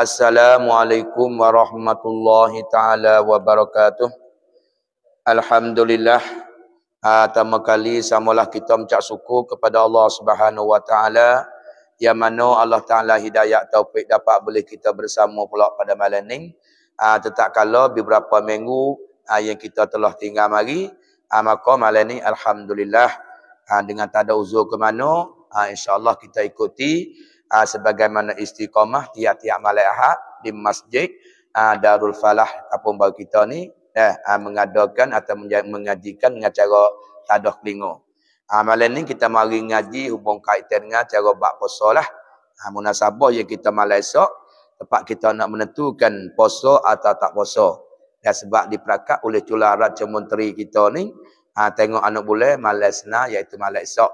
Assalamualaikum warahmatullahi taala wabarakatuh. Alhamdulillah. Pertama kali samalah kita mencak syukur kepada Allah Subhanahu wa taala yang mana Allah Taala hidayah taufik dapat boleh kita bersama pula pada malam ni. Uh, tetap kalau beberapa minggu uh, yang kita telah tinggal mari, uh, maka malam ni alhamdulillah uh, dengan tak ada uzur ke mana, uh, insya-Allah kita ikuti uh, sebagaimana istiqamah tiap-tiap malam Ahad di masjid uh, Darul Falah kampung baru kita ni eh, uh, mengadakan atau mengajikan dengan cara tadah kelingo. Uh, malam ni kita mari ngaji hubung kaitan dengan cara bak puasa lah. Uh, munasabah yang kita malam esok tempat kita nak menentukan puasa atau tak puasa. Dan sebab diperakat oleh cula Raja Menteri kita ni, uh, tengok anak boleh malam senang iaitu malam esok.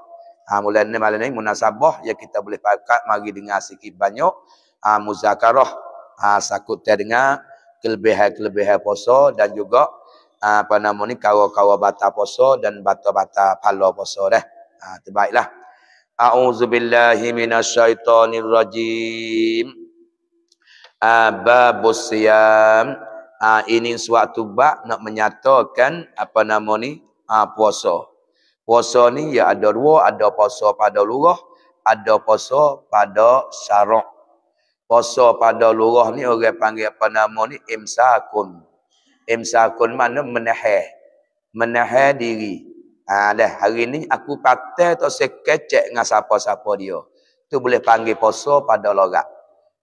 Ha, mulai ni malam ni munasabah yang kita boleh pakat mari dengar sikit banyak ha, muzakarah ha, sakut dengar kelebihan-kelebihan puasa dan juga ha, apa nama ni kawa-kawa bata puasa dan bata-bata pala puasa dah. Ha, terbaiklah. A'udzubillahi minasyaitonirrajim. Ha, babus siyam. Ha, ini suatu bab nak menyatakan apa nama ni ha, puasa. Puasa ni ya ada dua, ada puasa pada lurah, ada puasa pada syarak. Puasa pada lurah ni orang panggil apa nama ni imsakun. Imsakun mana menahan. Menahan diri. Ha, dah hari ni aku patah atau sekecek dengan siapa-siapa dia. Tu boleh panggil puasa pada lorak.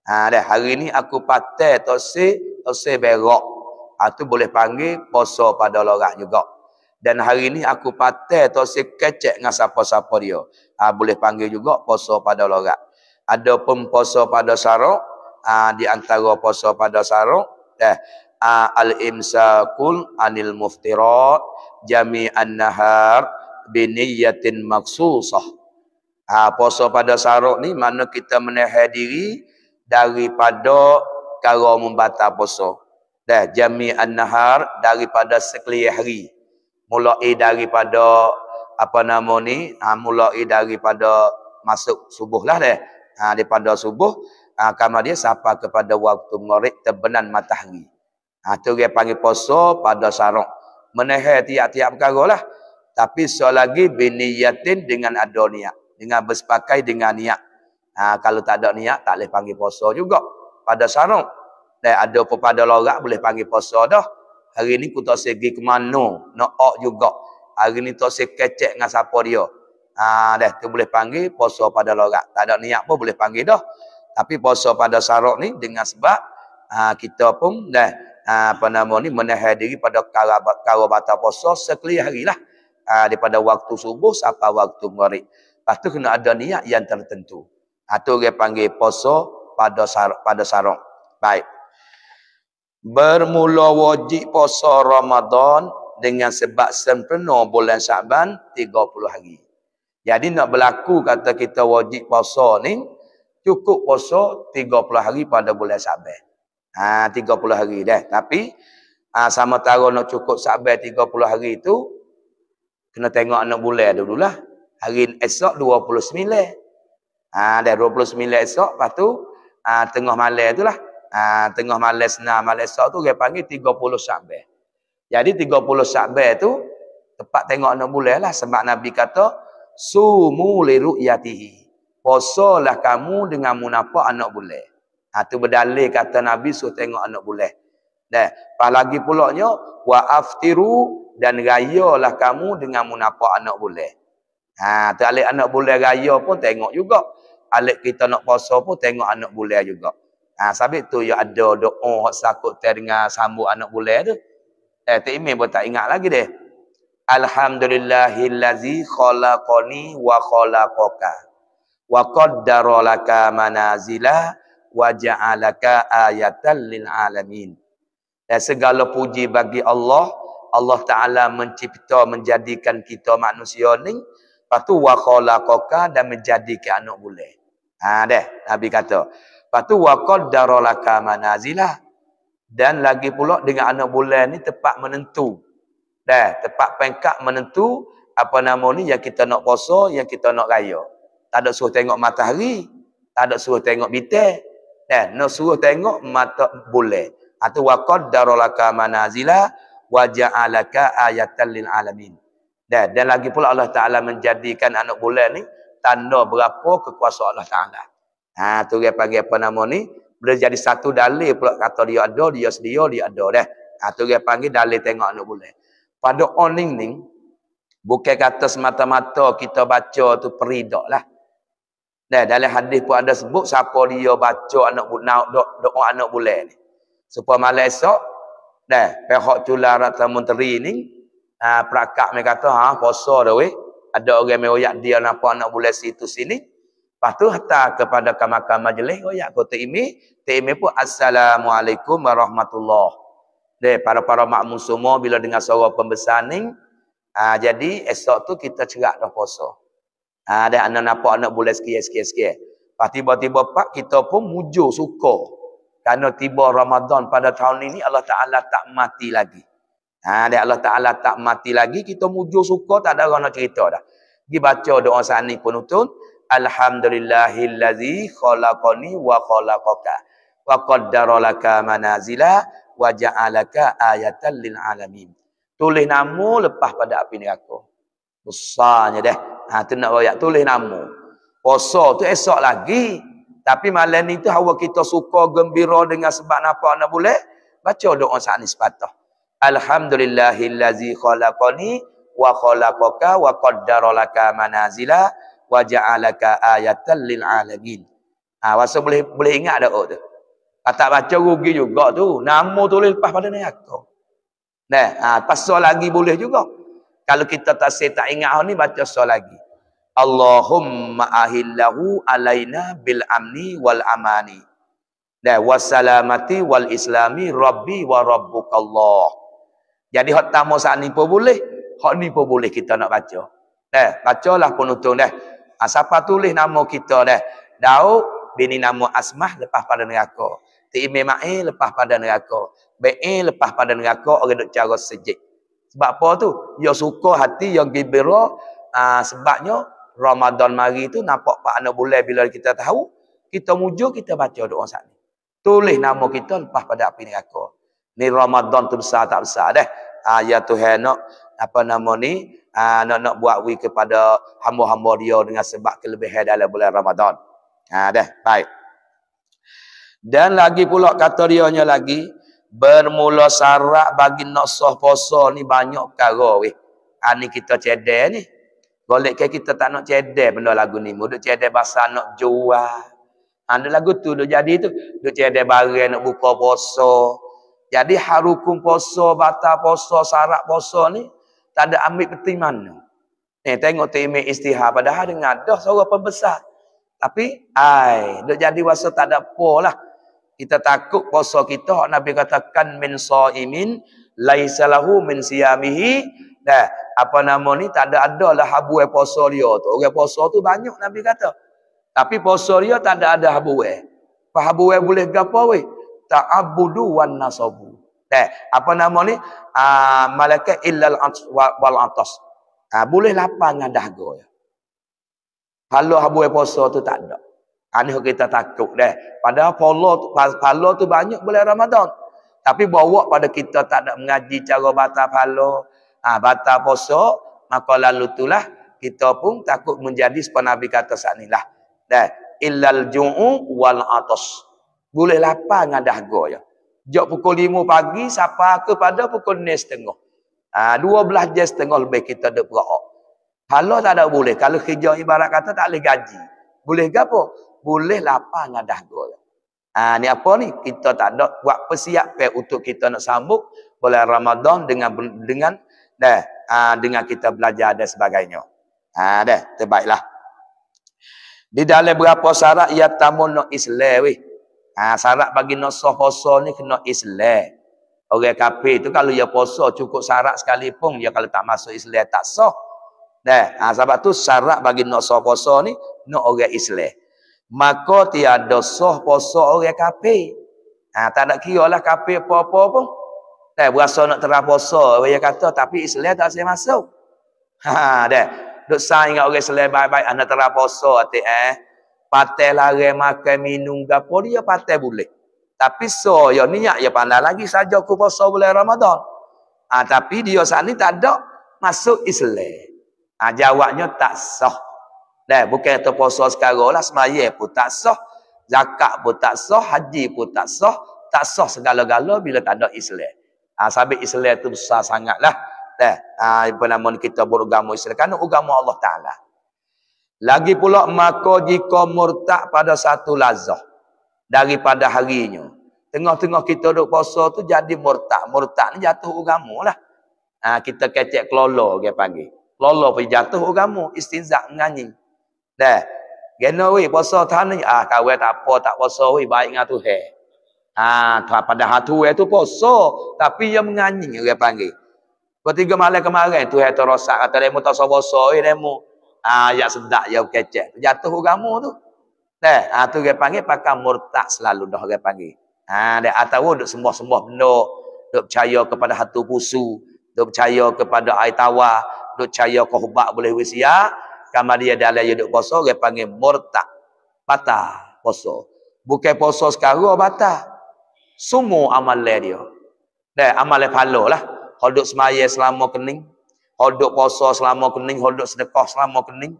Ha, dah hari ni aku patah atau se, atau se berak. Ha, tu boleh panggil puasa pada lorak juga. Dan hari ni aku patai atau si kecek dengan siapa-siapa dia. Ha, boleh panggil juga puasa pada lorak. Ada pun puasa pada sarok. Ha, di antara puasa pada sarok. Eh, ha, Al-imsakul anil muftirat. Jami'an nahar biniyatin maksusah. Ha, puasa pada sarok ni mana kita menahan diri daripada kara membatal puasa. Dah jami'an nahar daripada sekalian hari mulai daripada apa nama ni? Ha, mulai daripada masuk subuh lah deh ha, daripada subuh ha, kamar dia sampai kepada waktu maghrib terbenan matahari. Ha, tu dia panggil puasa pada sarung. Menahan tiap-tiap perkara lah. Tapi selagi biniyatin dengan ada niat. Dengan bersepakai dengan niat. Ha, kalau tak ada niat tak boleh panggil puasa juga. Pada sarung. Dan ada pada lorak boleh panggil puasa dah Hari ni aku tak segi ke mana. Nak ok juga. Hari ni tak segi kecek dengan siapa dia. Ha, dah, tu boleh panggil puasa pada lorak. Tak ada niat pun boleh panggil dah. Tapi puasa pada sarok ni dengan sebab ha, kita pun dah ha, apa nama ni menahan diri pada kara batal puasa sekali hari lah. Ha, daripada waktu subuh sampai waktu maghrib. Lepas tu kena ada niat yang tertentu. Ha, tu dia panggil puasa pada sarok. Pada sarok. Baik bermula wajib puasa Ramadan dengan sebab sempurna bulan Syaban 30 hari. Jadi nak berlaku kata kita wajib puasa ni cukup puasa 30 hari pada bulan Syaban. Ha 30 hari dah. Tapi ha, sama tara nak cukup Syaban 30 hari itu kena tengok anak bulan dululah. Hari esok 29. Ha dah 29 esok lepas tu ha, tengah malam itulah ha, tengah malam senang malam esok tu dia panggil 30 Syaban. Jadi 30 Syaban tu tepat tengok anak bulan lah sebab Nabi kata sumu li ru'yatihi. Posolah kamu dengan munafak anak bulan. Ha tu berdalil kata Nabi suruh tengok anak bulan. Dah, pas lagi pulaknya wa aftiru dan rayalah kamu dengan munafak anak bulan. Ha tu alik anak bulan raya pun tengok juga. Alik kita nak puasa pun tengok anak bulan juga. Ha, sabit tu ya ada doa hak sakut ter dengan sambut anak bulan tu. Eh, tu email pun tak ingat lagi deh. Alhamdulillahillazi khalaqani wa khalaqaka. Wa qaddara laka manazila wa ja'alaka ayatan lil alamin. Dan segala puji bagi Allah, Allah Taala mencipta menjadikan kita manusia ni, lepas tu wa khalaqaka dan menjadikan anak bulan. Ha deh, Nabi kata, Lepas tu waqaddara laka manazilah. Dan lagi pula dengan anak bulan ni tepat menentu. Dah, tepat pengkak menentu apa nama ni yang kita nak puasa, yang kita nak raya. Tak ada suruh tengok matahari, tak ada suruh tengok bintang. Eh, no suruh tengok mata boleh. Atau wa qaddaralaka manazila wa ja'alaka ayatan lil alamin. Dan, dan lagi pula Allah Taala menjadikan anak bulan ni tanda berapa kekuasaan Allah Taala. Ha tu dia panggil apa nama ni? Boleh jadi satu dalil pula kata dia ada, dia sedia, dia ada dah. Ha tu dia panggil dalil tengok anak bulan. Pada oning ni bukan kata semata-mata kita baca tu peridak lah. Dan dalam hadis pun ada sebut siapa dia baca anak doa anak bulan ni. Supaya malam esok dah pihak cula rata menteri ni ha, perakak mereka kata ha puasa dah weh ada orang meroyak dia nampak anak bulan situ sini lepas tu hantar kepada kamar-kamar majlis royak kota ini Timi pun Assalamualaikum warahmatullahi deh para para makmum semua bila dengar suara pembesar ni ha, jadi esok tu kita cerak dah puasa ha, ada anak nampak anak bulan sikit-sikit lepas tiba-tiba pak kita pun mujur suka kerana tiba Ramadan pada tahun ini Allah Ta'ala tak mati lagi. Ha, dia Allah Ta'ala tak mati lagi. Kita mujur suka tak ada orang nak cerita dah. Pergi baca doa saat ini penutun. Alhamdulillahillazi khalaqani wa khalaqaka. Wa qaddaralaka manazila wa ja'alaka ayatan lil alamin. Tulis nama lepas pada api neraka. Besarnya dah. Ha, tu nak rakyat. Tulis nama. Puasa tu esok lagi. Tapi malam ni tu hawa kita suka gembira dengan sebab apa nak boleh? Baca doa saat ni sepatah. Alhamdulillahillazi khalaqani wa khalaqaka wa qaddara laka manazila wa ja'alaka ayatan lil alamin. Ha, masa boleh boleh ingat doa tu. Tak baca rugi juga tu. Nama tulis lepas pada neraka. Nah, ha, pasal lagi boleh juga. Kalau kita tak say tak ingat ni baca so lagi. Allahumma ahillahu alaina bil amni wal amani. Dan wassalamati wal islami rabbi wa rabbukallah. Jadi hak tamu saat ni pun boleh. Hak ni pun boleh kita nak baca. Dah, bacalah penutup dah. Ha, siapa tulis nama kita dah. Daud bini nama Asmah lepas pada neraka. Ti'imim Ma'i lepas pada neraka. Be'i lepas pada neraka orang duk cara sejik. Sebab apa tu? Dia suka hati yang gembira. Ha, sebabnya Ramadan mari tu nampak pak anak bulan bila kita tahu, kita mujur kita baca doa saat ni. Tulis nama kita lepas pada api neraka. Ni Ramadan tu besar tak besar dah. Ha, ya Tuhan nak apa nama ni ha, nak nak buat wi kepada hamba-hamba dia dengan sebab kelebihan dalam bulan Ramadan. Ha dah, baik. Dan lagi pula kata dia nya lagi bermula sarak bagi nak sah puasa ni banyak perkara weh. Ha ni kita cedek ni. Golek ke kita tak nak cedek benda lagu ni. Mu duk cedek bahasa nak jual. Ada lagu tu duk jadi tu. Duk cedek barang nak buka puasa. Jadi harukum puasa, bata puasa, sarak puasa ni. Tak ada ambil peti mana. Eh, tengok timi istihar. Padahal dengar dah suara pembesar. Tapi, ai, duk jadi wasa tak ada apa lah. Kita takut puasa kita. Nabi katakan min sa'imin. Laisalahu min siyamihi. Dah, apa nama ni tak ada adalah habuai puasa dia tu. Orang puasa tu banyak Nabi kata. Tapi puasa dia tak ada ada habuai. Apa habuai boleh gapo we? Ta'abudu wan nasabu. Eh, apa nama ni? Ah, malaikat illal wal atas. Ah, boleh lapang dengan dahaga ya. Kalau habuai puasa tu tak ada. Ini kita takut deh. Padahal polo tu, palo tu banyak boleh Ramadan. Tapi bawa pada kita tak ada mengaji cara batal palo ha, batal puasa maka lalu itulah kita pun takut menjadi seperti Nabi kata saat inilah dah illal ju'u wal atas boleh lapar dengan dahaga ya jok pukul 5 pagi siapa ke pada pukul 9 setengah ha, 12 jam setengah lebih kita ada berak kalau tak ada boleh kalau kerja ibarat kata tak boleh gaji boleh ke apa boleh lapar dengan ya Ha, ni apa ni? Kita tak ada buat persiapan untuk kita nak sambut bulan Ramadan dengan dengan dah ha, dengan kita belajar dan sebagainya. Ha dah, terbaiklah. Di dalam berapa syarat ya tamun no Islam weh. Ha syarat bagi no sah puasa ni kena Islam. Orang kafir tu kalau dia puasa cukup syarat sekalipun ya kalau tak masuk Islam tak sah. Dah, ha, sebab tu syarat bagi no sah puasa ni no orang Islam. Maka tiada sah puasa orang kafir. Ha tak nak kira lah kafir apa-apa pun. Dah berasa nak terang puasa, dia kata tapi Islam tak saya masuk. Ha dah. Duk sai dengan orang Islam baik-baik anak terang puasa eh. Patai lari makan minum gapo dia patai boleh. Tapi so ya niat ya pandai lagi saja aku puasa bulan Ramadan. Ha, tapi dia saat ni tak ada masuk Islam. Ha, jawabnya tak sah. Dah bukan tu puasa sekarang lah semaya pun tak sah. Zakat pun tak sah, haji pun tak sah, tak sah segala-gala bila tak ada Islam. Ha, sabit Islam tu besar sangatlah. Dah ah ha, apa nama kita beragama Islam kan agama Allah Taala. Lagi pula maka jika murtad pada satu lazah daripada harinya. Tengah-tengah kita duduk puasa tu jadi murtad. Murtad ni jatuh agama lah. Ha, kita kecek kelolo dia panggil. Kelolo pergi jatuh agama. Istinzak menyanyi. Dah. Gena weh puasa tahun ni. Ah, kawai tak apa tak puasa weh. Baik dengan Tuhan. Ah, pada hatu tu puasa. Tapi dia menyanyi dia panggil. Ketiga malam kemarin Tuhan terosak kata demo tak puasa weh demo. Ah ya sedak ya kecek. Jatuh agama tu. Dah, ah tu dia panggil pakai murtad selalu dah dia panggil. Ha dia atau duk sembah-sembah benda, duk percaya kepada hatu pusu, duk percaya kepada air tawar, duk percaya ke hubak boleh wisia, kamar dia dalam duk puasa dia panggil murtad. Bata puasa. Bukan puasa sekarang bata. Semua amal dia. Dah amal pahala lah. Kalau duk semaya selama kening, hodok puasa selama kening, hodok sedekah selama kening,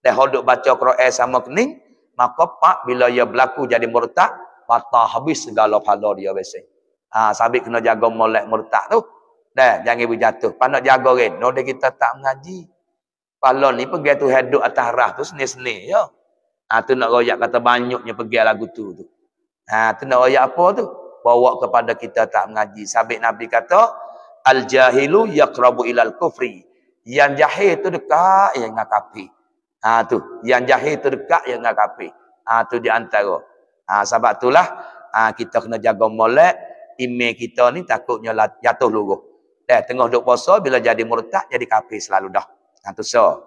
dan hodok baca Quran selama kening, maka pak bila ia berlaku jadi murtad, patah habis segala pahala dia biasa. Ha, sabit kena jaga molek murtad tu. Dah, jangan berjatuh. Pak nak jaga kan. No, kita tak mengaji. Pahala ni pergi tu hidup atas rah tu seni-seni ya. Ha, tu nak royak kata banyaknya pergi lagu tu tu. Ha, tu nak royak apa tu? Bawa kepada kita tak mengaji. Sabit Nabi kata, al jahilu yaqrabu ilal kufri. Yang jahil tu dekat yang dengan kafir ha tu. Yang jahil tu dekat yang dengan kafir ha tu di antara. Ha sebab itulah ha, kita kena jaga molek. Email kita ni takutnya jatuh luruh. Dah tengah duk puasa bila jadi murtad jadi kafir selalu dah. Ha tu so.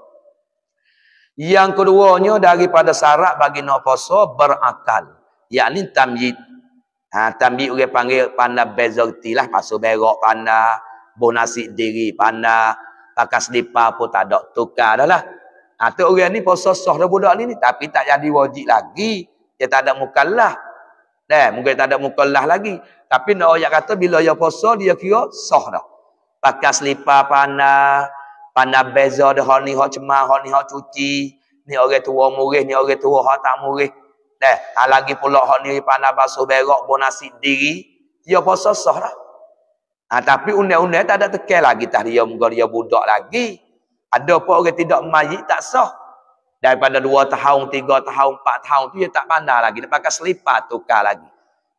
Yang keduanya daripada syarat bagi nak puasa berakal. Yakni tamyiz Ha, tambi orang panggil pandai bezerti lah. Pasal berok pandai. Buh nasi diri pandai. Pakai selipar pun tak ada tukar dah lah. Ha, tu orang ni puasa sah dah budak ni. Tapi tak jadi wajib lagi. Dia tak ada mukallah. Dah, mungkin tak ada mukallah lagi. Tapi nak orang kata bila dia puasa, dia kira sah dah. Pakai selipar pandai. Pandai beza dah. Hak ni hak cemar, hak ni hak cuci. Ni orang tua murih, ni orang tua hak tak murih. Eh, ha, lagi pula hak ni pandai basuh berak bonasi diri, dia puasa sah dah. Ha, tapi undang-undang tak ada tekan lagi tah dia muka dia budak lagi. Ada apa orang tidak mayit tak sah. Daripada dua tahun, tiga tahun, empat tahun tu dia tak pandai lagi. Dia pakai selipar tukar lagi.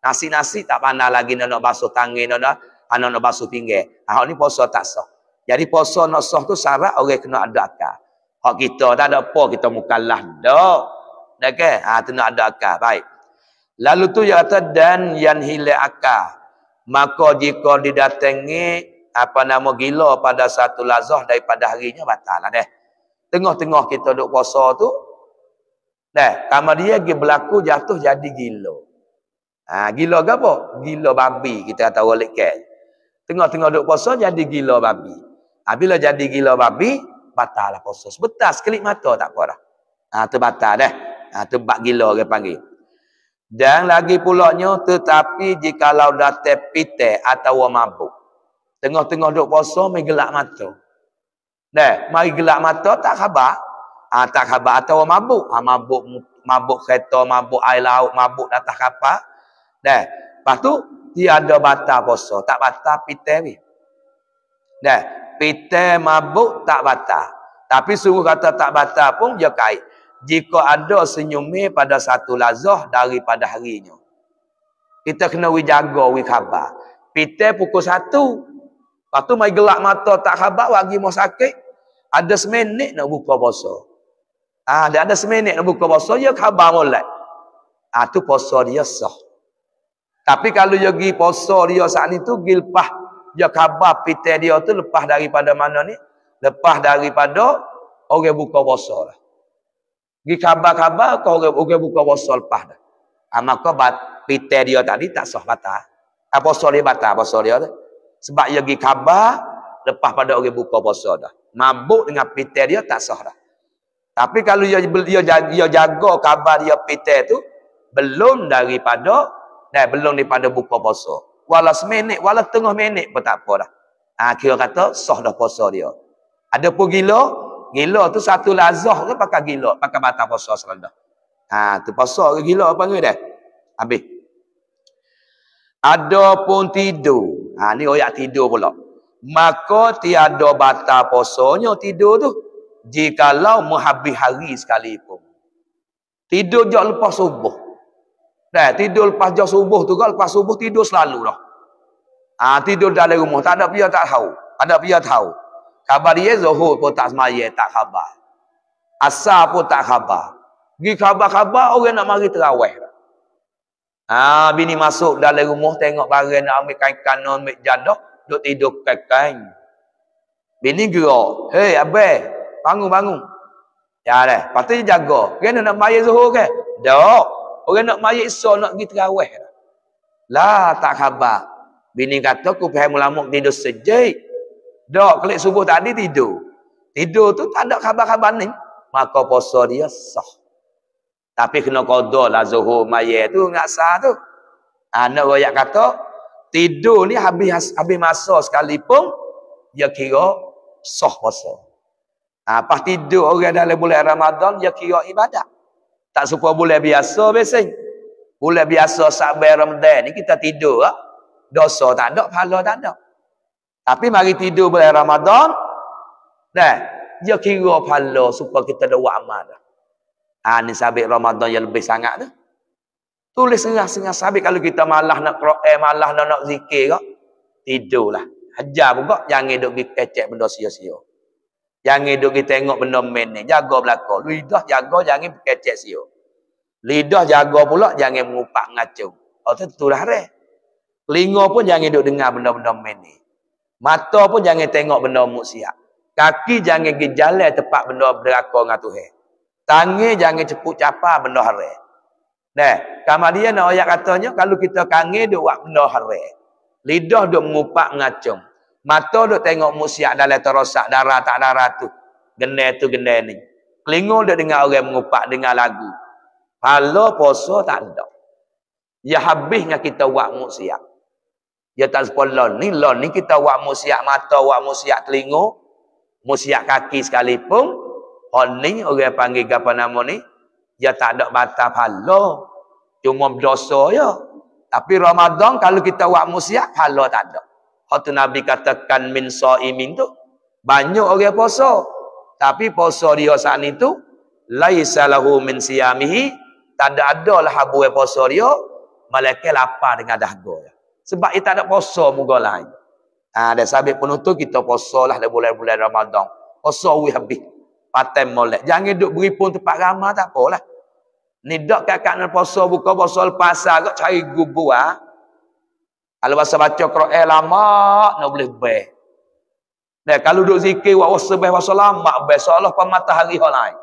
Nasi-nasi tak pandai lagi nak nak basuh tangan, nak nak, nak, nak basuh pinggir. Ha, ni puasa tak sah. Jadi puasa nak sah tu syarat orang kena ada akal. Hak kita tak ada apa kita mukallah dah. Ke? Ha, tu nak ada akal. Baik. Lalu tu dia kata, dan yang hilang akal. Maka jika didatangi, apa nama gila pada satu lazah daripada harinya, batal lah deh. Tengah-tengah kita duduk puasa tu, dah, kamar dia pergi berlaku jatuh jadi gila. Ha, gila ke apa? Gila babi, kita kata walik ke. Tengah-tengah duduk puasa jadi gila babi. Ha, bila jadi gila babi, batal lah puasa. Sebentar, sekelip mata tak apa dah. Ha, tu batal dah. Ha, tu bak gila orang panggil. Dan lagi pulaknya tetapi jikalau dah tepite atau mabuk. Tengah-tengah duk puasa mai gelak mata. Dah, mai gelak mata tak khabar. Ha, tak khabar atau mabuk. Ha, mabuk mabuk kereta, mabuk air laut, mabuk atas kapal. Dah. Lepas tu dia ada batal puasa, tak batal pite ni. Dah, pite mabuk tak batal. Tapi suruh kata tak batal pun dia kait jika ada senyumi pada satu lazah daripada harinya. Kita kena wi jaga wi khabar. Pite pukul satu. Lepas tu mai gelak mata tak khabar bagi mau sakit. Ada seminit nak buka puasa. Ah, ha, ada seminit nak buka puasa, ya khabar mulai. Ah, tu puasa dia sah. Tapi kalau dia pergi puasa dia saat ni tu gilpah dia khabar pite dia tu lepas daripada mana ni? Lepas daripada orang buka puasa lah. Gi khabar-khabar kau orang orang buka puasa lepas dah. Ha, maka bat pite dia tadi tak sah batal. Apa puasa dia batal puasa dia tu. Sebab dia gi khabar lepas pada orang buka puasa dah. Mabuk dengan pite dia tak sah dah. Tapi kalau dia dia dia jaga khabar dia pite tu belum daripada dan belum daripada buka puasa. Walau seminit, walau tengah minit pun tak apa dah. Ha, kira kata sah dah puasa dia. Ada pun gila, gila tu satu lazah ke pakai gila, pakai batal puasa selalu. Ha, tu puasa ke gila apa ni dah? Habis. Ada pun tidur. Ha, ni oyak tidur pula. Maka tiada batal puasanya tidur tu jikalau menghabis hari sekalipun. Tidur jauh lepas subuh. Dah, tidur lepas jauh subuh tu kan lepas subuh tidur selalu dah. Ah ha, tidur dalam rumah tak ada dia tak tahu. Ada dia tahu. Khabar dia zuhur pun tak semaya tak khabar. Asar pun tak khabar. Gi khabar-khabar orang nak mari terawih. Ah bini masuk dalam rumah tengok barang nak ambil kain kanon ambil jadah duk tidur kain. Bini gerak. Hei abai, Bangun, bangun. Ya dah. Lepas dia jaga. Kena nak mayat zuhur ke? Tak. Orang nak mayat iso nak pergi terawih. Lah, tak khabar. Bini kata, aku faham lama tidur sejak. Tak, klik subuh tadi tidur. Tidur tu tak ada khabar-khabar ni. Maka puasa dia sah. Tapi kena kodoh lah zuhur mayat tu. Nggak sah tu. Anak royak kata, tidur ni habis habis masa sekalipun, dia kira sah puasa. Ha, pas tidur orang dalam bulan Ramadan, dia kira ibadat. Tak suka bulan biasa biasanya. Bulan biasa sabar Ramadan ni kita tidur. Ha? Dosa tak ada, pahala tak ada. Tapi mari tidur bulan Ramadan, dah, dia kira pahala supaya kita ada amal. Ha, ni sabit Ramadan yang lebih sangat tu. Tulis sengah-sengah sabit kalau kita malah nak eh, malah nak, nak zikir kok. Tidurlah. Hajar pun jangan duk pergi kecek benda sia-sia. Jangan duk kita tengok benda main ni. Jaga belakang. Lidah jaga jangan kecek sio. Lidah jaga pula jangan mengupak ngacung. Oh tu tu dah re. Pun jangan duk dengar benda-benda main ni. Mata pun jangan tengok benda muksiat. Kaki jangan pergi jalan tempat benda berlaku dengan Tuhan. Tangan jangan cepuk capa benda hare. Nah, kamar dia nak ayat katanya kalau kita kangen duk buat benda hare. Lidah duk mengupak ngacung. Mata duk tengok musiak dalam terosak darah tak darah tu. Gendai tu gendai ni. Kelingol dia dengar orang mengupak dengar lagu. Pala poso tak ada. Ya habis dengan kita buat musiak. Ya tak sepuluh ni. Lon ni kita buat musiak mata, buat musiak telinga. Musiak kaki sekalipun. Hon ni orang panggil apa nama ni. Ya tak ada batal pala. Cuma berdosa ya. Tapi Ramadan kalau kita buat musiak, pala tak ada. Waktu Nabi katakan min sa'imin tu. Banyak orang puasa. Tapi puasa dia saat itu. Laisa lahu min siyamihi. Tak ada ada lah habu yang puasa dia. Malaikat lapar dengan dahaga. Sebab dia tak ada puasa muka lain. Ha, dan sabit penutup kita puasa lah dalam bulan-bulan Ramadan. Puasa wih habis. Paten molek. Jangan duduk beri pun tempat ramah tak apalah. Ni dok kakak nak puasa buka puasa lepas kau cari gubur ah. Kalau bahasa baca Quran lama, nak boleh baik. Nah, kalau duduk zikir, wak wasa baik wasa lama, baik. Seolah pa matahari hal lain.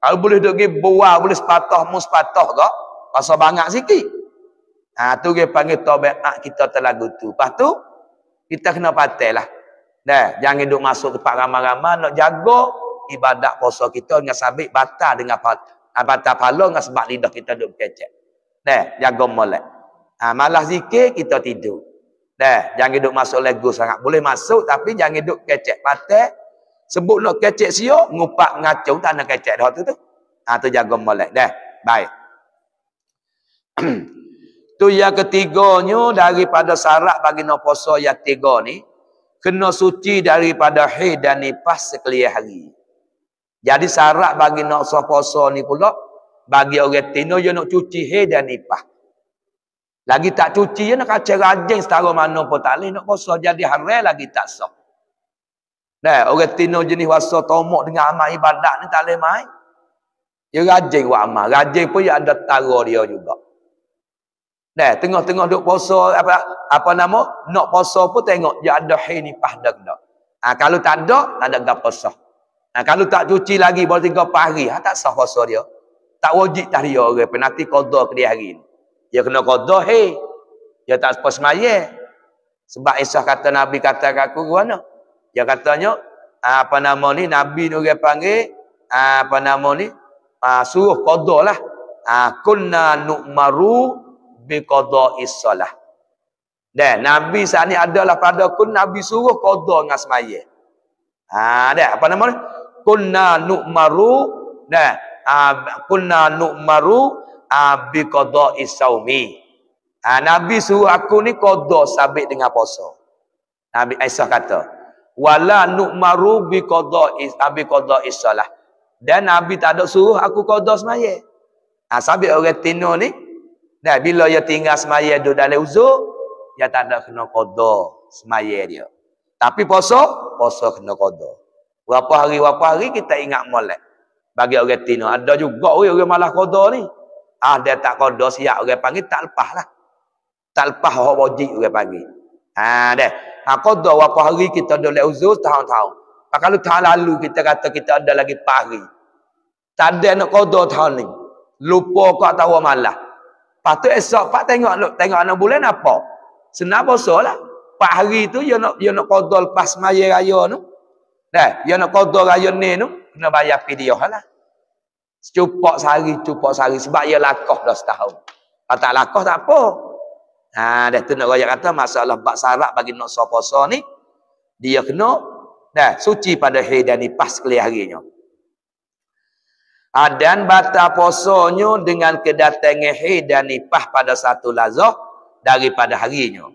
Kalau boleh duduk pergi buah, boleh sepatah, mu sepatah ke, wasa banyak zikir. Ha, tu dia panggil taubat kita terlagu tu. Lepas tu, kita kena patai lah. Nah, jangan duduk masuk tempat ramai-ramai, nak jaga ibadat puasa kita dengan sabit batal dengan batal pala dengan sebab lidah kita duduk kecek. Nah, jaga molek. Ha, malah zikir, kita tidur. Dah, jangan duduk masuk lego sangat. Boleh masuk, tapi jangan duduk kecek. Patah, sebut nak kecek siok, ngupak ngacung, tak nak kecek dah tu tu. Ha, tu jaga molek. Dah, baik. tu yang ketiganya, daripada syarat bagi nak puasa yang tiga ni, kena suci daripada hei dan nipas sekalian hari. Jadi syarat bagi nak puasa ni pula, bagi orang tino, dia nak cuci hei dan nipas. Lagi tak cuci je nak kacau rajin setara mana pun tak boleh nak puasa jadi haram lagi tak sah. Nah, orang tino jenis wasa tomok dengan amal ibadat ni tak boleh main. Dia rajin buat amal. Rajin pun dia ada tara dia juga. Nah, tengah-tengah duk puasa apa apa nama? Nak puasa pun tengok dia ada hai ni pahdak dak. Ha, kalau tak ada, tak ada gapo sah. Ha, kalau tak cuci lagi baru tiga hari, ha, tak sah puasa dia. Tak wajib tadi orang penati qada ke dia hari. Dia kena qada he. Dia tak sepas semaya. Sebab Isa kata Nabi kata kat aku mana? Dia katanya apa nama ni Nabi ni orang panggil apa nama ni uh, suruh qada lah uh, kunna nu'maru bi qada'is solah dan nabi saat ni adalah pada kun nabi suruh qada dengan semaya. Ha dah. Apa nama ni kunna nu'maru dah. Uh, kunna nu'maru uh, bi qada'is saumi ha, nabi suruh aku ni qada sabit dengan puasa. Nabi Aisyah kata wala nu'maru bi qada'is abi qada'is solah dan Nabi tak ada suruh aku qada semaya. Ha, sabit orang tino ni. Dan bila dia tinggal semaya duduk dalam uzur. Dia tak ada kena qada semaya dia. Tapi puasa, puasa kena qada. Berapa hari, berapa hari kita ingat molek. Bagi orang tino. Ada juga orang malah qada ni. Ah dia tak qada siap orang panggil tak lepas lah. Tak lepas orang wajib orang panggil. Ha deh. Ha qada berapa hari kita duduk dalam uzur tahun-tahun. Kalau tahun lalu kita kata kita ada lagi pagi. Tak ada nak kodoh tahun ni. Lupa kau tahu malah. Lepas tu esok pak tengok tengok anak bulan apa. Senang puasa lah. Pak hari tu dia nak dia nak kodoh lepas maya raya tu. Dah, dia nak kodoh raya ni tu. Kena bayar video lah. Cupak sehari, cupak sehari. Sebab dia lakoh dah setahun. Kalau tak lakoh tak apa. Ha, dah tu nak raya kata masalah bak sarak bagi nak puasa ni. Dia kena dah suci pada hari dan ni pas. Ha, dan batal puasanya dengan kedatangan haid dan nipah pada satu lazah daripada harinya.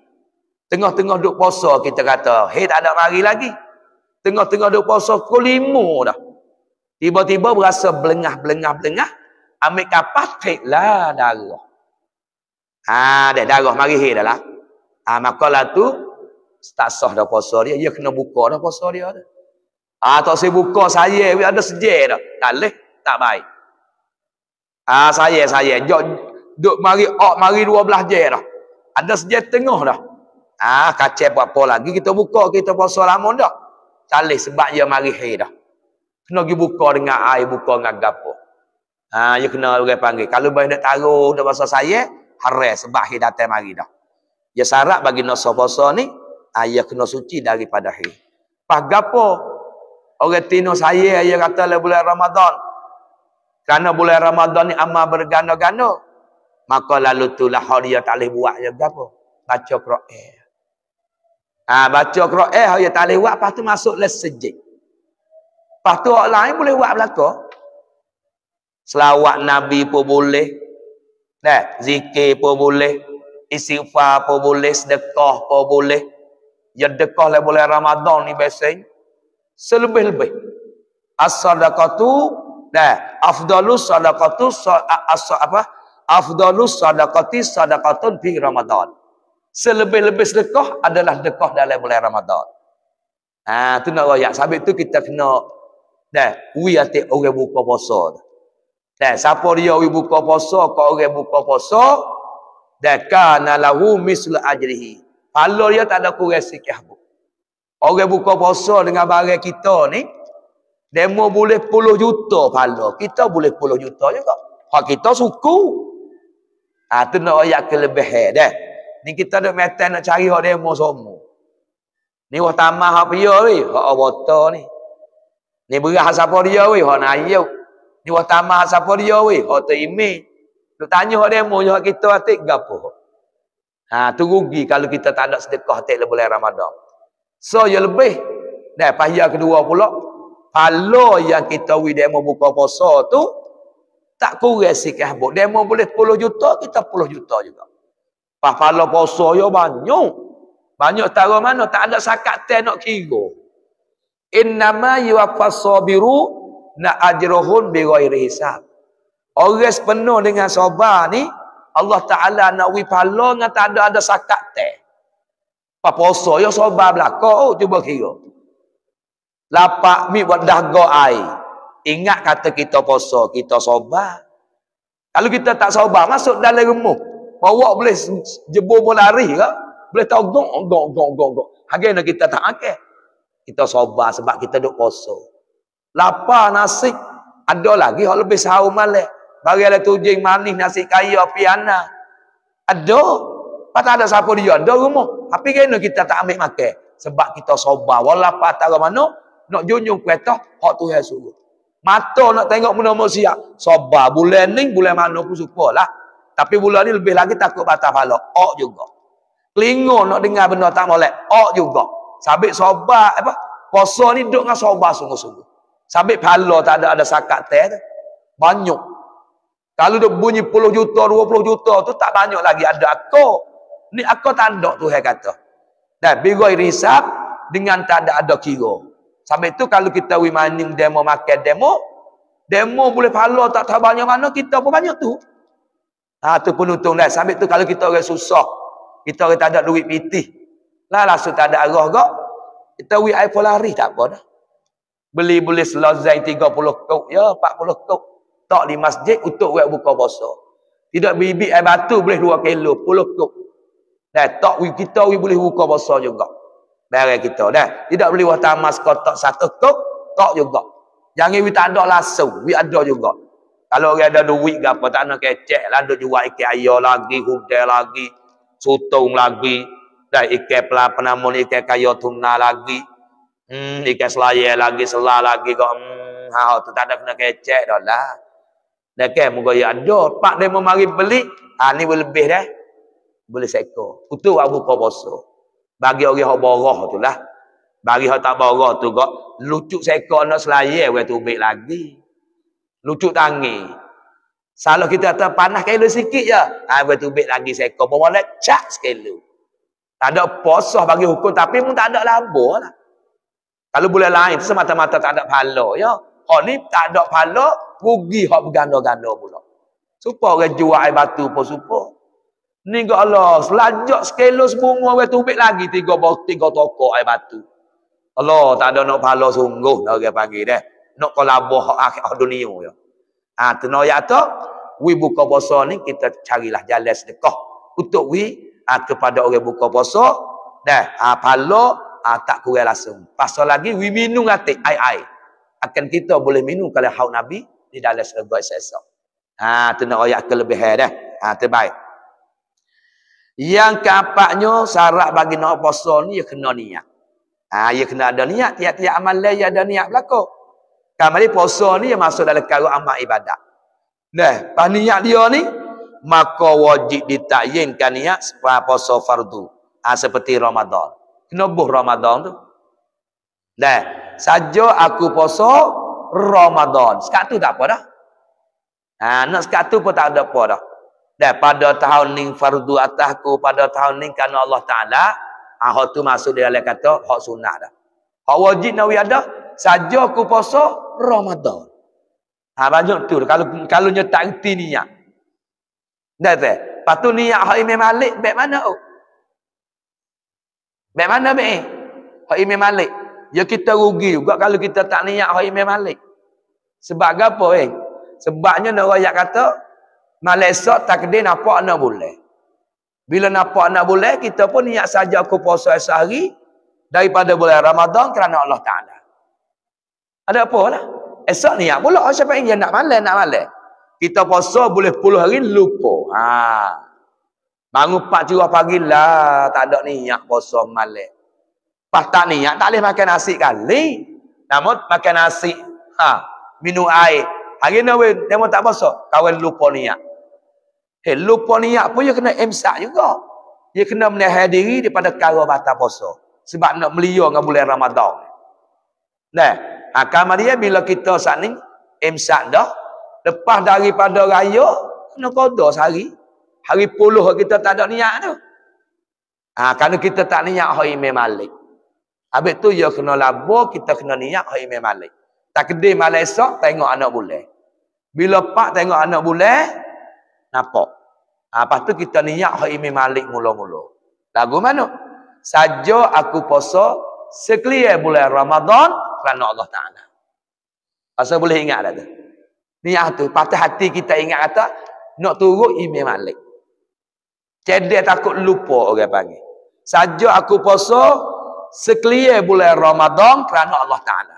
Tengah-tengah duk puasa kita kata, haid ada mari lagi. Tengah-tengah duk puasa pukul lima dah. Tiba-tiba berasa belengah-belengah-belengah. Ambil kapas, haid lah darah. Ha, dah darah mari haid dah lah. Ha, maka lah tu, tak sah dah puasa dia. Dia kena buka dah puasa dia. Ha, tak saya buka saya, ada sejak dah. Tak boleh tak baik. Ah saya saya jok duk mari ok mari 12 je dah. Ada sejak tengah dah. Ah kacau apa lagi kita buka kita puasa lama dah. Salih sebab dia mari hai dah. Kena pergi buka dengan air buka dengan gapo. Ah dia kena orang panggil. Kalau boleh nak taruh dah puasa saya haram sebab hai datang mari dah. Dia syarat bagi nak puasa ni ah dia kena suci daripada hai. Pas gapo? Orang tino saya dia kata le bulan Ramadan kerana bulan Ramadan ni amal berganda-ganda. Maka lalu tu lah dia tak boleh buat je apa? Baca Quran. Ha, baca Quran dia tak boleh buat. Lepas tu masuk les sejik. Lepas tu orang lain boleh buat belakang. Selawat Nabi pun boleh. Nah, zikir pun boleh. Istighfar pun boleh. Sedekah pun boleh. Ya dekah lah boleh Ramadan ni biasanya. Selebih-lebih. As-sadaqatu Nah, afdalus sadaqatu apa? Afdalus sadaqati sadaqatun fi Ramadan. Selebih-lebih sedekah adalah sedekah dalam bulan Ramadan. Ha, tu nak royak. Sebab tu kita kena dah, wi atik orang buka puasa. Dah, siapa dia wi buka puasa, kau orang buka puasa, dah kana lahu misl ajrihi. Kalau dia tak ada kurang sikit Orang buka puasa dengan barang kita ni, Demo boleh puluh juta pahala. Kita boleh puluh juta juga. Hak kita suku. Ha, tu nak ayat kelebihan dah. Ni kita nak metan nak cari hak demo semua. Ni wah tamah hak dia we, hak abota ni. Ni berah siapa dia we, hak nayu. Ni wah tamah siapa dia we, hak imi. Tu tanya hak demo hak kita atik gapo. Ha tu rugi kalau kita tak ada sedekah atik bulan Ramadan. So ya lebih. Dah payah kedua pula kalau yang kita wi demo buka puasa tu tak kurang sikit habuk. Demo boleh 10 juta, kita 10 juta juga. Pahala puasa yo banyak. Banyak tara mana tak ada sakat teh nak kira. Innama yuwaffas sabiru na ajruhun bi ghairi hisab. Orang penuh dengan sabar ni Allah Taala nak wi pahala dengan tak ada ada sakat teh. Pa puasa yo sabar belaka oh cuba kira. Lapak mi buat dahaga air. Ingat kata kita puasa, kita sobat. Kalau kita tak sobat, masuk dalam remuk. Bawa boleh jebur pun lari ke? Boleh tahu gong, gong, gong, gong, gong. Hagainya kita tak akeh. Kita sobat sebab kita duk puasa. Lapar nasi. Ada lagi yang lebih sahur malam. Bagi ada tujing manis, nasi kaya, piana. Ada. Patah ada siapa dia. Ada rumah. Tapi kena kita tak ambil makan. Sebab kita sobat. Walau patah mana, nak junjung kereta, hak tu yang suruh. Mata nak tengok benda manusia. Sabar. Bulan ni, bulan mana pun suka lah. Tapi bulan ni lebih lagi takut batas pala. Ok juga. Telinga nak dengar benda tak boleh. Ok juga. Sabit sabar. Apa? Puasa ni duduk dengan sabar sungguh-sungguh. Sabit pala tak ada ada sakat teh. Banyak. Kalau dia bunyi puluh juta, dua puluh juta tu tak banyak lagi ada akor. Ni akor tak ada tu, saya kata. Dan bila risap dengan tak ada ada kira. Sampai tu kalau kita wi maning demo makan demo, demo boleh pahala tak tahu banyak mana, kita pun banyak tu. Ha, tu penuntung dah. Sampai tu kalau kita orang susah, kita orang tak ada duit pitih. Lah langsung tak ada arah kok. Kita wi iPhone lari tak apa dah. Beli beli selazai 30 kok, ya 40 kok tak di masjid untuk buat buka puasa. Tidak bibit air batu boleh 2 kilo, 10 kuk. Dan tak kita we boleh buka puasa juga. Barang kita dah. Tidak boleh buat tamas kotak satu kuk, tak juga. Jangan we tak ada langsung, we ada juga. Kalau orang ada duit ke apa, tak nak kecek lah, duk jual ikan ayah lagi, hudai lagi, sutung lagi, dan ikan pelapa namun ikan kaya tuna lagi, hmm, ikan selaya lagi, selah lagi, kok, hmm, ha, tu tak ada kena kecek dah lah. Dan kan muka ya ada. Pak mau mari beli. Ha ni lebih dah. Boleh seko. Itu aku buka puasa. Bagi orang yang borah tu lah. Bagi yang tak borah tu kok. Lucuk seko nak selaya. Orang tu ubik lagi. Lucuk tangi. Salah kita kata panas kailu sikit je. Ha, orang tu ubik lagi seko. Bawa nak cak sekali. Tak ada puasa bagi hukum. Tapi pun tak ada labur lah. Kalau boleh lain. Semata-mata tak ada pahala. Ya. Oh ni tak ada pahala rugi hak berganda-ganda pula. Supaya orang jual air batu pun supaya. Ni ke Allah, selajak sekelo sebunga orang tubik lagi tiga tiga toko air batu. Allah, tak ada nak pahala sungguh dah orang panggil dah. Nak kolabor hak akhir dunia ya. Ha, tenoya tu, we buka puasa ni kita carilah jalan sedekah untuk we ha, kepada orang buka puasa dah ha, pahala ha, tak kurang langsung. Pasal lagi we minum atik air-air. Akan kita boleh minum kalau haud Nabi di dalam syurga esok. Ha, ayat kelebihan dah. Ha, terbaik. Yang keempatnya, syarat bagi nak puasa ni, ya kena niat. Ha, ya kena ada niat. Tiap-tiap amal lain, ya ada niat berlaku. Kamali puasa ni, ya masuk dalam karo amal ibadat. Nah, pas niat dia ni, maka wajib ditakyinkan niat puasa fardu. Ha, seperti Ramadan. Kena buh Ramadan tu. Nah, saja aku puasa, Ramadan. Sekat tu tak apa dah. Ha, nak sekat tu pun tak ada apa dah. Dan pada tahun ni fardu atasku pada tahun ni kerana Allah Ta'ala hak tu masuk dia dalam kata hak sunat dah. Hak wajib nawi ada saja aku puasa Ramadan. Ha, banyak tu kalau kalau nyetak reti niat. Dah tu. Lepas tu niat hak Imam Malik baik mana oh? Baik mana baik? Hak Imam Malik. Ya kita rugi juga kalau kita tak niat hak Imam Malik. Sebab apa eh? Sebabnya nak rakyat kata Malaysia takdir nampak nak boleh. Bila nampak nak boleh, kita pun niat saja aku puasa sehari daripada bulan Ramadan kerana Allah Ta'ala. Ada apa lah? Esok niat pula. Oh, siapa yang nak malam, nak malam. Kita puasa boleh puluh hari, lupa. Ha. Bangun 4 curah pagi lah. Tak ada niat puasa malam. Pas tak niat, tak boleh makan nasi kali. Namun makan nasi, ha, minum air. Hari ni dia tak basuh. Kawan lupa niat. Hey, lupa niat pun dia kena imsak juga. Dia kena menahan diri daripada kara batal puasa. Sebab nak melia dengan bulan Ramadan. Nah, akan dia bila kita saat ni imsak dah. Lepas daripada raya, kena kodoh sehari. Hari puluh kita tak ada niat tu. Ha, kerana kita tak niat hari Imam Malik. Habis tu ya kena labur, kita kena niat hari Imam Malik. Takdir malam esok, tengok anak bulan. Bila pak tengok anak bulan, nampak. Ha, lepas tu kita niat hari Imam Malik mula-mula. Lagu mana? Saja aku puasa sekalian bulan Ramadan kerana Allah Ta'ala. Asal boleh ingat dah tu. Niat tu, patah hati kita ingat kata, nak turut Imam Malik. Cedek takut lupa orang panggil. Saja aku puasa sekalian bulan Ramadan kerana Allah Ta'ala.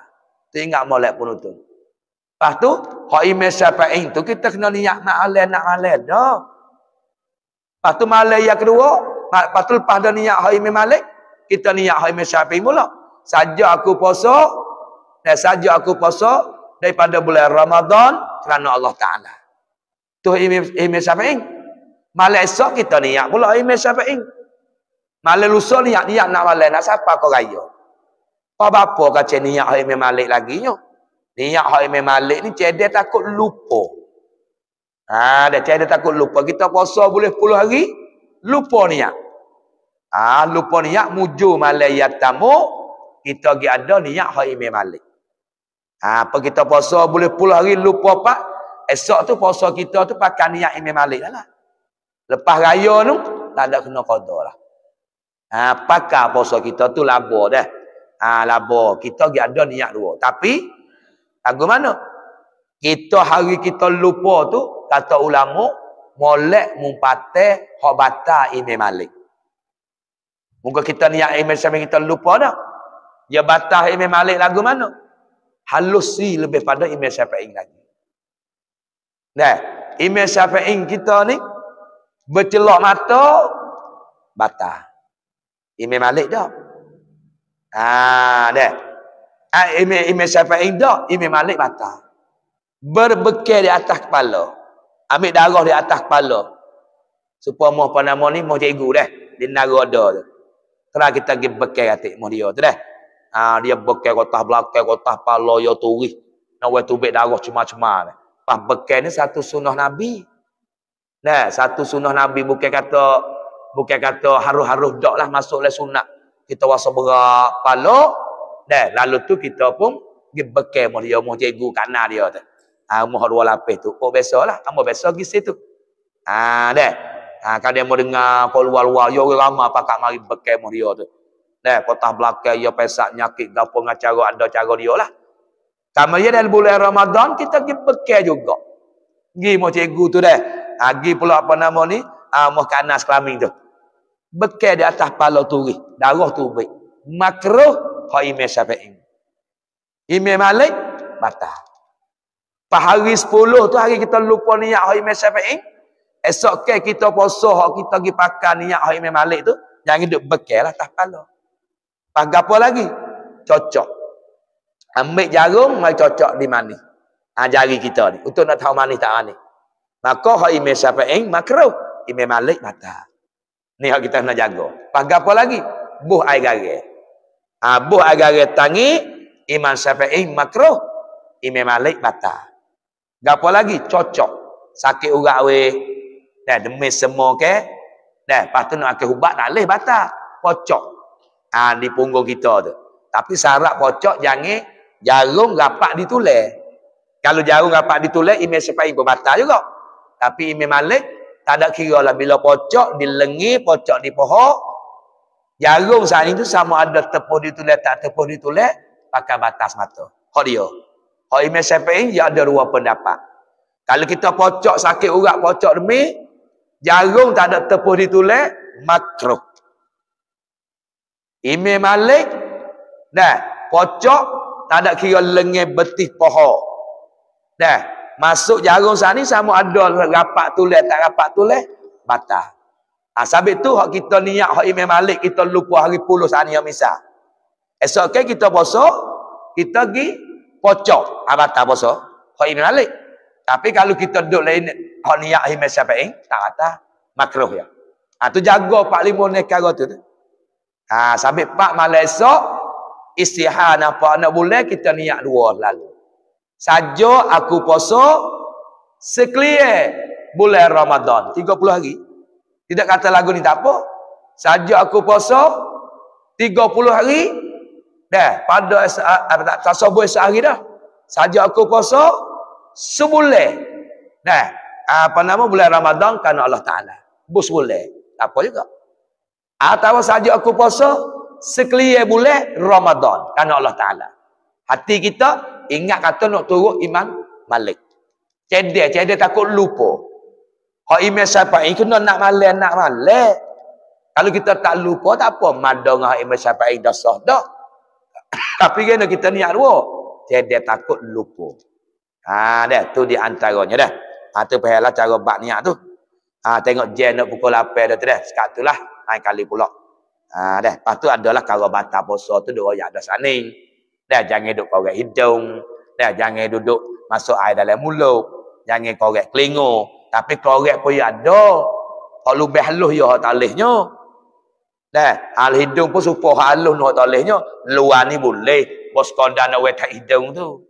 Tinggal molek pun itu. Lepas tu, hak imam syafi'i tu kita kena niat nak alih, nak alih dah. Lepas tu malam yang kedua, lepas tu lepas dah niat hak imam malik, kita niat hak imam syafi'i mula. Saja aku puasa, dan saja aku puasa, daripada bulan Ramadan kerana Allah Taala. Tu Imam Syafi'i. Malam esok kita niat pula Imam Syafi'i. Malam lusa niat niat nak malam nak siapa kau raya. Apa bapa kata niat Imam Malik lagi nyo. Niat Imam Malik ni cedek takut lupa. Ha, dah cedek takut lupa. Kita puasa boleh 10 hari, lupa niat. Ha, lupa niat muju malam yatamu, kita pergi ada niat Imam Malik. Ha, apa kita puasa boleh 10 hari lupa pak, Esok tu puasa kita tu pakai niat Imam Malik lah. Lepas raya tu, tak ada kena qadar lah. Ha, pakai puasa kita tu labur dah. Ha, labur. Kita pergi ada niat dua. Tapi, lagu mana? Kita hari kita lupa tu, kata ulama, molek mumpate hak bata Imam Malik. Muka kita niat Imam Syafi'i kita lupa dah. Dia batah Imam Malik lagu mana? Halusi lebih pada Imam Syafi'i lagi. Nah, Imam Syafi'i kita ni bercelok mata bata. Imam Malik dah. Ah, dah. Ah, Imam Imam Syafi'i dah, Imam Malik bata. Berbekal di atas kepala. Ambil darah di atas kepala. Supaya mau apa nama ni, mau cikgu dah. Di naroda tu. Terus kita pergi bekal atik mau dia tu dah. Ah, dia bekal kotah belakang, kotah pala, ya turih. Nak buat tubik darah cuma-cuma. Pas bekal ni satu sunnah Nabi. Nah, satu sunnah Nabi bukan kata bukan kata harus-harus dak lah masuk le sunat. Kita wasa berak pala. Nah, lalu tu kita pun pergi bekal mu dia mu cikgu kanan dia tu. Ah, mu dua lapis tu. Oh, biasalah. Kamu biasa pergi situ. Ah, dah. Ah, kan dia mau dengar kau luar-luar yo ramai pakak mari bekal mu dia tu. Nah, kota belakang ya pesak nyakit gapo ngacara ada cara dia lah. Sama ya dalam bulan Ramadan kita pergi bekal juga. Pergi mau cikgu tu dah. Ha, pergi pula apa nama ni? Ah, mau kanas kelamin tu. Bekal di atas pala turi. Darah tu baik. Makruh Imam Syafi'i. Imam Malik batal. Pas hari 10 tu hari kita lupa niat Imam Syafi'i. Esok ke kita puasa hak kita pergi pakai niat Imam Malik tu, jangan duk bekal lah atas pala. Pas gapo lagi? Cocok. Ambil jarum, mari cocok di mani. Ha, jari kita ni. Untuk nak tahu manis tak manis. Maka hak imam syafi'i makruh. Imam Malik batal. Ni hak kita nak jaga. Pakai apa lagi? Buh air garis. Ha, buh air garis tangi. Imam syafi'i makruh. Imam Malik batal. Gapo lagi? Cocok. Sakit urat weh. Dah demi semua ke. Dah, lepas tu nak ke ubat tak boleh batal. Pocok. Ha, di punggung kita tu. Tapi syarat pocok jangan jarum rapat ditulis. Kalau jarum rapat ditulis, email sepai pun batal juga. Tapi email Malik, tak ada kira lah. Bila pocok, dilengi, pocok di pohon, jarum saat itu sama ada tepuh ditulis, tak tepuh ditulis, pakai batas mata. Hak dia. Hak email sepai, dia ada dua pendapat. Kalau kita pocok sakit urat, pocok demi, jarum tak ada tepuh ditulis, makruh. Email Malik, dah, pocok tak ada kira lengih betih pohon. Dah, masuk jarum sana ni sama ada rapat tulis tak rapat tulis batal. Ha, sabit tu hak kita niat hak Imam Malik kita lupa hari puluh sana yang misal. Esok ke kita puasa, kita pergi pocok ha, batal puasa hak Imam Malik. Tapi kalau kita duduk lain hak niat Imam Syafi'i tak kata makruh ya. Ha, tu jaga 45 nekara tu. Ha, sabit pak malam esok istihar apa anak bulan kita niat dua lalu. Saja aku puasa sekalian bulan Ramadan 30 hari. Tidak kata lagu ni tak apa. Saja aku puasa 30 hari dah pada apa tak tasawuf sehari dah. Saja aku puasa sebulan. Dah apa nama bulan Ramadan kerana Allah Taala. Bus bulan. Apa juga. Atau saja aku puasa sekalian bulan Ramadan kerana Allah Taala. Hati kita ingat kata nak turut iman Malik. Cedek, cedek takut lupa. Hak imam Syafi'i kena nak malam, nak malam. Kalau kita tak lupa tak apa, madang hak imam Syafi'i dah sah dah. Tapi kena kita niat dua. Cedek takut lupa. Ha dah tu di antaranya dah. Ha tu pahala cara bak niat tu. Ha tengok jen nak pukul 8 dah tu dah. Sekat tu lah. Hai kali pula. Ha dah, lepas tu adalah kalau batal puasa tu dua ayat dah saning. Dah jangan duk korek hidung. Dah jangan duduk masuk air dalam mulut. Jangan korek kelingo. Tapi korek pun ya ada. Kalau lebih halus ya talihnya. Dah, hal hidung pun supaya halus nak talihnya. Luar ni boleh. Bos kondan nak tak hidung tu.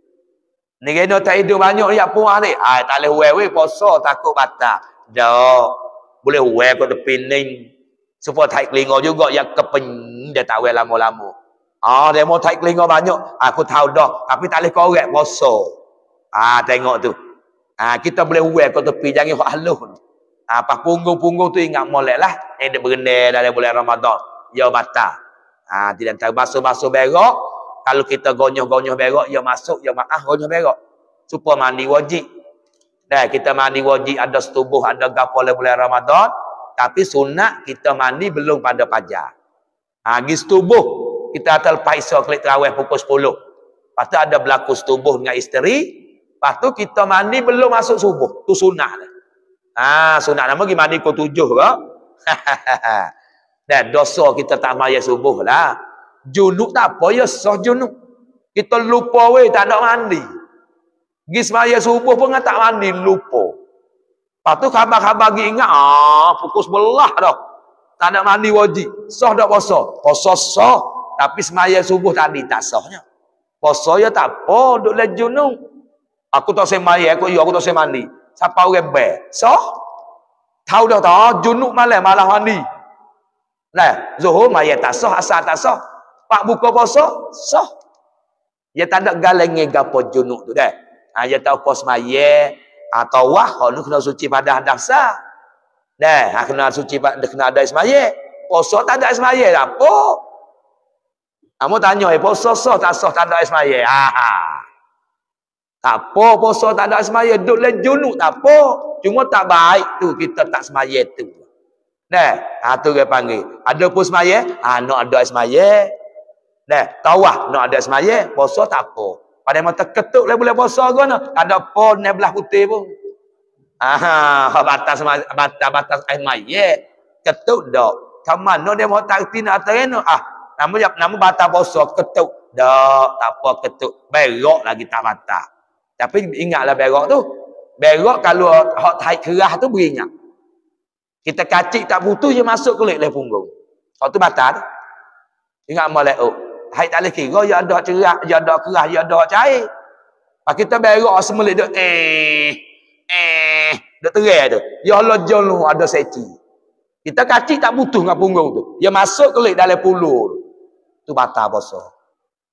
Ni kena tak hidung banyak ya pun hari. Ah, tak boleh wewe poso takut batal. Dah. Boleh wewe kau tepi ni. Supaya tak kelingo juga yang kepeng dia tak wewe lama-lama. Ah, dia mau tak kelingo banyak. Aku tahu dah. Tapi tak boleh korek poso. Ah, tengok tu. Ah, kita boleh wear ke tepi jangan hak halus. Ah, pas punggung-punggung tu ingat molek lah. Eh, dia berendai dari bulan Ramadan. Ya batal. Ah, tidak tahu basuh-basuh berok. Kalau kita gonyoh-gonyoh berok, ya masuk, ya maaf gonyoh berok. Supaya mandi wajib. Dah, kita mandi wajib ada setubuh, ada gapo bulan Ramadan. Tapi sunat kita mandi belum pada pajar. Ah, gis tubuh kita atal paisa klik terawih pukul 10. Lepas tu ada berlaku setubuh dengan isteri. Lepas tu kita mandi belum masuk subuh. Tu sunat. Ha, sunat nama pergi mandi pukul 7 ke? Dan dosa kita tak maya subuh lah. Junuk tak apa ya sah junuk. Kita lupa weh tak ada mandi. Gis maya subuh pun tak mandi lupa. Lepas tu khabar-khabar lagi ingat. Ah, pukul sebelah dah. Tak ada mandi wajib. Sah tak puasa? Puasa sah. Tapi semaya subuh tadi tak sahnya. Puasa ya tak apa, duk lejun tu. Aku tak semaya, aku ya aku tak mandi. Siapa orang ber? Sah? Tahu dah tak, junuk malam malah mandi. Lah, zuhur maya tak sah, asal tak sah. Pak buka puasa, sah. Ya tak ada galengi gapo junuk tu dah. Ha, ya tahu kos maya atau wah kalau kena suci pada. Dah, ha, kena suci pada kena ada ismaya. Puasa tak ada ismaya, apa? Kamu tanya, eh, puasa sah tak sah tak ada ismaya? Ha, ha. Tak apa puasa tak ada ismaya. Duduk le junuk tak apa. Cuma tak baik tu kita tak semaya tu. Nah, ha, tu dia panggil. Ada pun semaya? Ha, nak ada ismaya. Nah, tawah nak ada ismaya. Puasa tak apa. Pada mata ketuk le boleh puasa ke no? Tak ada pun ni belah putih pun. Ha, batas batas batas ismaya. Ketuk dak. Kamu no dia mau tak tina atau Ah, Nama nama batal puasa ketuk. Dak, tak apa ketuk. Berok lagi tak batal. Tapi ingatlah berok tu. Berok kalau hot haid kerah tu beringat. Kita kacik tak butuh je masuk kulit le punggung. Kau tu batal. Ingat molek oh. Haid tak boleh kira ya ada cerah, ya ada kerah, ya ada cair. Pak kita berok semelik duk eh eh duk terai tu. Ya Allah jolu ada seci. Kita kacik tak butuh dengan punggung tu. Dia masuk kulit dalam puluh tu batal puasa.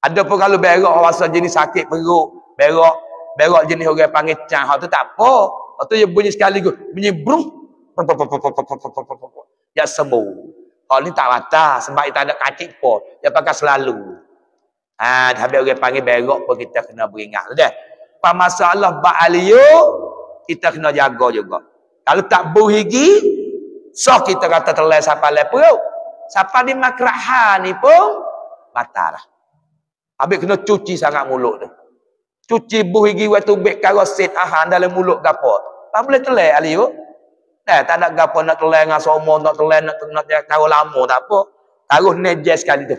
Ada pun kalau berak rasa jenis sakit perut, berak berak jenis orang panggil cang, hak tu tak apa. Hak tu dia bunyi sekali tu, bunyi brum. Ya sembuh. Hak ni tak batal sebab dia tak ada kacik pun. Dia pakai selalu. Ha, habis orang panggil berak pun kita kena beringat dah. Apa masalah ba'aliyo kita kena jaga juga. Kalau tak buhigi, so kita kata terlai siapa lepuk. Siapa di makraha ni pun, batal lah. Habis kena cuci sangat mulut tu. Cuci buh gigi waktu bek karosit ahan dalam mulut gapo. Tak boleh telai ali yo. Eh, tak ada gapo nak telai dengan somo, nak telai nak nak tahu lama tak apa. Taruh nejes sekali tu.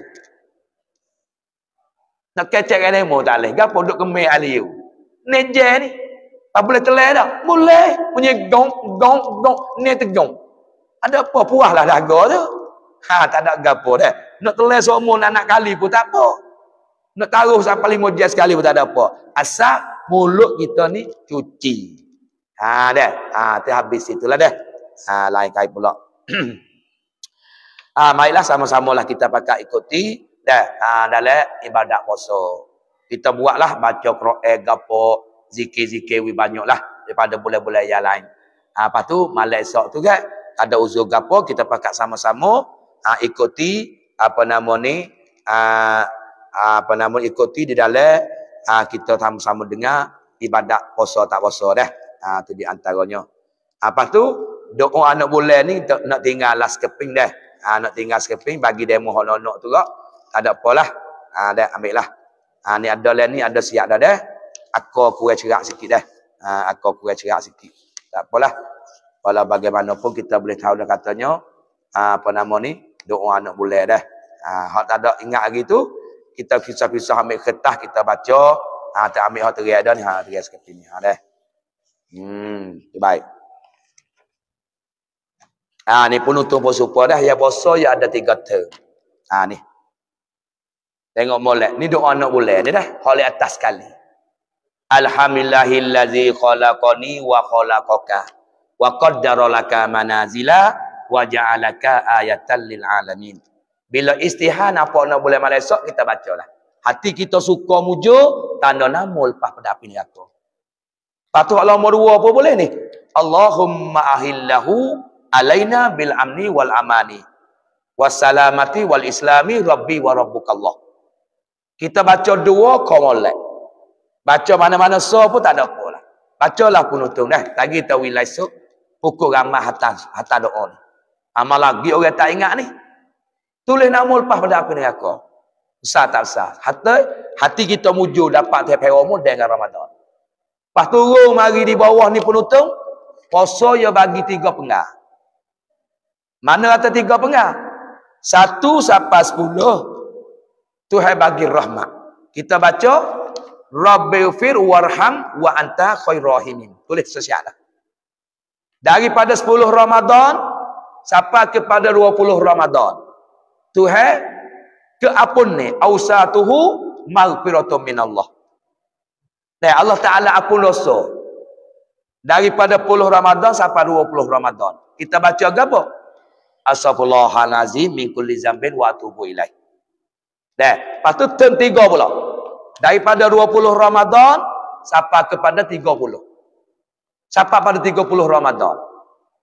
Nak kecek kan emo tak boleh. Gapo duk kemih ali yo. Nejes ni. Tak boleh telai dah. Boleh. Punya gong, gong, gong. Ni tegong. Ada apa puah lah daga tu. Ha, tak ada gapo dah. Nak teles semua nak, nak kali pun tak apa. Nak taruh sampai lima jam sekali pun tak ada apa. Asal mulut kita ni cuci. Ha dah. Ha tu habis itulah dah. Ha lain kait pula. ha baiklah sama-sama lah kita pakai ikuti dah. Ha dalam ibadat puasa. Kita buatlah baca Quran gapo zikir-zikir wi banyaklah daripada bulan-bulan yang lain. Ha lepas tu malam esok tu kan ada uzur gapo kita pakai sama-sama ha, ikuti apa nama ni uh, apa nama ikuti di dalam uh, kita sama-sama dengar ibadat puasa tak puasa dah. Ha tu di antaranya. Apa tu doa anak bulan ni nak tinggal last keping dah. Ha nak tinggal sekeping bagi demo hok nok tu gak. Tak ada apalah. Ha dah ambil lah. Ha ni ada lain ni ada siap dah dah. Aku kurang cerak sikit dah. Ha aku kurang cerak sikit. Tak apalah. Walau bagaimanapun kita boleh tahu dah katanya apa nama ni doa anak bulan dah. Ha, hak tak ada ingat lagi tu, kita kisah-kisah ambil kertas kita baca, ha, tak ambil hak teriak dah ni. Ha, teriak seperti ni. Ha, dah. Hmm, baik. Ha, ni pun super dah. Ya puasa ya ada tiga ter. Ha, ni. Tengok molek. Ni doa nak boleh. Ni dah. Hal atas sekali. Alhamdulillahillazi khalaqani wa khalaqaka wa qaddara laka manazila wa ja'alaka ayatan lil alamin. Bila istihan apa nak boleh malam esok kita bacalah. Hati kita suka mujur tanda nama lepas pada api neraka. Patu Allah nombor dua apa boleh ni? Allahumma ahillahu alaina bil amni wal amani wassalamati wal islami rabbi wa rabbukallah. Kita baca dua kau molek. Baca mana-mana so pun tak ada apa lah. Bacalah penutung dah. Lagi tahu wilayah so. Pukul ramah atas, atas doa ni. Amal lagi orang tak ingat ni. Tulis nama lepas pada ni aku. Besar tak besar. Hati, hati kita mujur dapat tiap hari dengan Ramadan. Lepas turun mari di bawah ni penutung. Puasa ya bagi tiga pengah. Mana kata tiga pengah? Satu sampai sepuluh. Tuhan bagi rahmat. Kita baca Rabbighfir warham wa anta khairahimin. Tulis sesialah. Daripada 10 Ramadan sampai kepada 20 Ramadan. Tuhan ke apun ni ausatuhu maghfiratum minallah. Dan Allah Taala apun dosa. Daripada 10 Ramadan sampai 20 Ramadan. Kita baca apa? Astaghfirullahalazim min kulli zambin wa atubu ilaih. Dan patut turn tiga pula daripada 20 Ramadan sampai kepada 30. Sampai pada 30 Ramadan.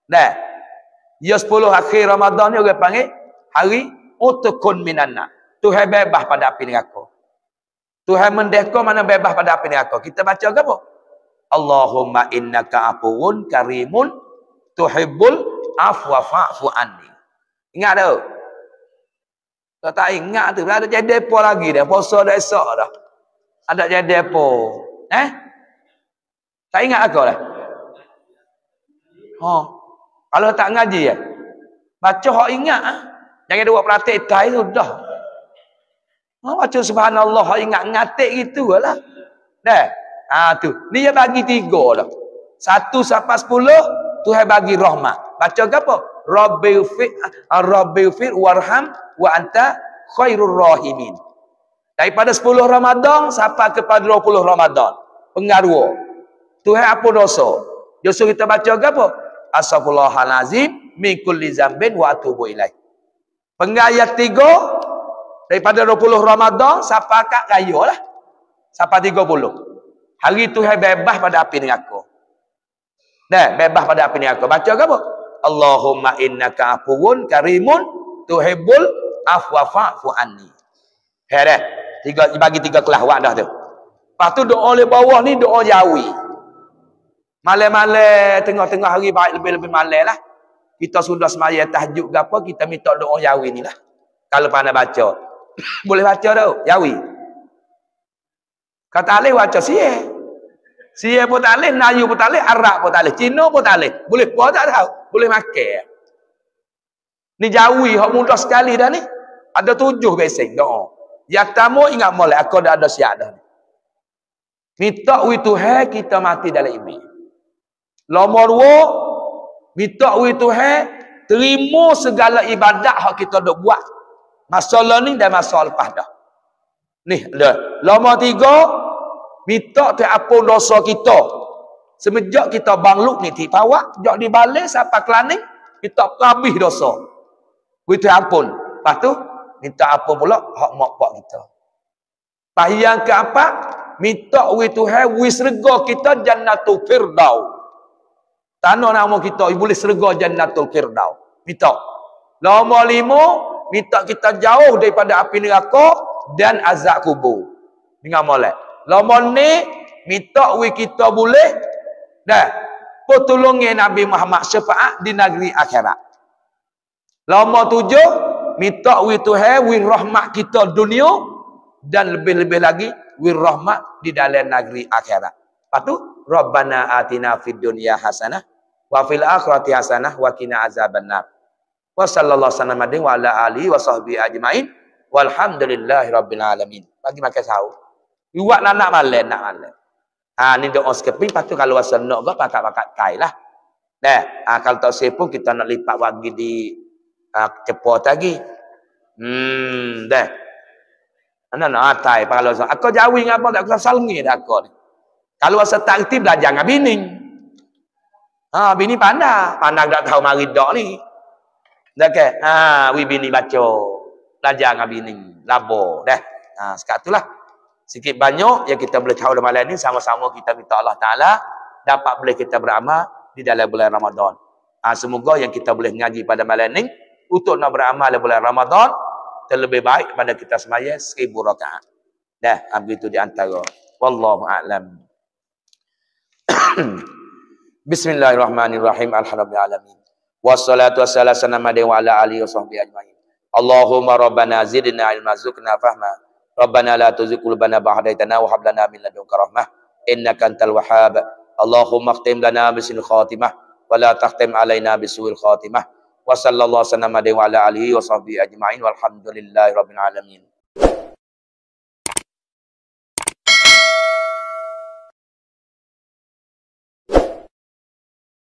Dah. Ya 10 akhir Ramadan ni orang panggil hari utukun minanna. Tuhan bebas pada api neraka. Tuhan mendeka mana bebas pada api neraka. Kita baca ke apa? Allahumma innaka afuwun karimun tuhibbul afwa fa'fu anni. Ingat tak? Tak tak ingat tu. Ada jadi apa lagi dah. Puasa dah esok dah. Ada jadi apa? Eh? Tak ingat aku lah. Ha. Kalau tak ngaji ya. Baca hak ingat ah. Jangan buat praktik tai sudah. Ha, baca subhanallah ingat ngatik gitu lah. Dah. Ha tu. Ni dia bagi tiga lah. Satu sampai sepuluh Tuhan bagi rahmat. Baca ke apa? Rabbil fi Rabbil fi warham wa anta khairur rahimin. Daripada 10 Ramadan sampai kepada 20 Ramadan. Pengaruh. Tuhan apa dosa? Dosa kita baca ke apa? Astaghfirullahalazim min kulli zambin wa atubu ilaih. Pengayat 3 daripada 20 Ramadan sampai kat raya lah. Sampai 30. Hari Tuhan bebas pada api neraka. Dah, bebas pada api neraka. Baca ke apa? Allahumma innaka afuwun karimun tuhibbul afwa fa'fu anni. Hai. Tiga bagi tiga kelas wak dah tu. Lepas tu doa oleh bawah ni doa jawi. Malam-malam tengah-tengah hari baik lebih-lebih malam lah. Kita sudah semaya tahajud ke apa, kita minta doa jawi ni lah. Kalau pandai baca. Boleh baca tau, jawi. Kata alih baca siye. Siye pun tak alih, Nayu pun tak alih, Arab pun tak alih, Cina pun tak alih. Boleh buat tak tahu. Boleh makan. Ni jawi, hak mudah sekali dah ni. Ada tujuh basic doa. Yang tamu ingat mulai aku dah ada siap dah. Minta wi Tuhan kita mati dalam iman. Nomor dua, minta wi Tuhan terima segala ibadat yang kita dah buat. Masalah ni dan masalah lepas dah. Ni, dah. Nomor tiga, minta tu apa dosa kita. Semenjak kita bangluk ni tiap awak, jok dibalik sampai kelaning, kita habis dosa. Wi Tuhan ampun. Lepas tu, minta apa pula hak mak pak kita Pas yang keempat minta wi Tuhan wi serga kita jannatul firdau tanah nama kita boleh serga jannatul firdau minta. Nombor lima minta kita jauh daripada api neraka dan azab kubur. Dengan molek. Nombor ni minta wi kita boleh dah pertolongan Nabi Muhammad syafaat di negeri akhirat. Nombor tujuh minta wi Tuhan wi rahmat kita dunia dan lebih-lebih lagi wi rahmat di dalam negeri akhirat. Lepas tu Rabbana atina fid dunya hasanah wa fil akhirati hasanah wa qina azabannar. Wa sallallahu alaihi wa ala alihi wa sahbihi ajmain. Walhamdulillahi rabbil alamin. Bagi makan sahur. Buat nak nak malam, nak malam. Ha, ni doa sekeping, lepas tu kalau rasa nak ke, pakat-pakat kai lah. Dah, ha, kalau tak pun kita nak lipat bagi di ha, cepat lagi. Hmm, dah. Ana nak atai kalau aku jauh ngapa tak aku salngi dah aku ni. Kalau rasa tak aktif belajar dengan bini. Ha, bini pandai, pandai tak tahu mari dak ni. Dah ke? Ha, wi bini baca. Belajar dengan bini. Labo dah. Ha, sekat itulah. Sikit banyak yang kita boleh tahu dalam malam ini sama-sama kita minta Allah Taala dapat boleh kita beramal di dalam bulan Ramadan. Ha, semoga yang kita boleh ngaji pada malam ini untuk nak beramal dalam bulan Ramadan terlebih baik pada kita semaya seribu rakaat. Dah, ha, begitu di antara. Wallahu a'lam. Bismillahirrahmanirrahim. Alhamdulillah alamin. Wassalatu wassalamu ala alihi wa sahbihi ajma'in. Allahumma rabbana zidna ilma zukna fahma. Rabbana la tuzigh qulubana ba'da idh hadaytana wa hab lana min ladunka rahmah innaka antal wahhab. Allahumma khtim lana bisil khatimah wa la takhtim alaina bisuil khatimah. Wa sallallahu alaihi wa ala alihi wa sahbihi ajma'in walhamdulillahi rabbil alamin.